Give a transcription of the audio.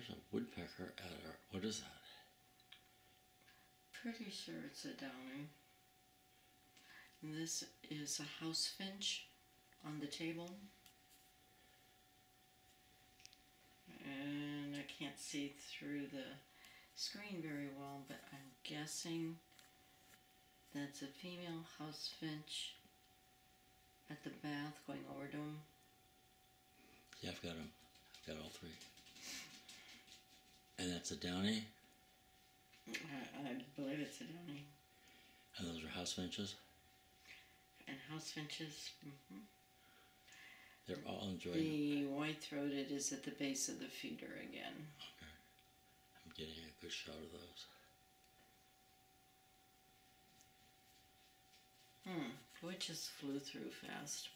There's a woodpecker at our. What is that? Pretty sure it's a downy. And this is a house finch on the table. And I can't see through the screen very well, but I'm guessing that's a female house finch at the bath going over to him. Yeah, I've got them. I've got all three. And that's a downy, I, I believe it's a downy. and those are house finches. And house finches. hmm They're all enjoying. The white throated is at the base of the feeder again. Okay. I'm getting a good shot of those. Hmm, it just flew through fast.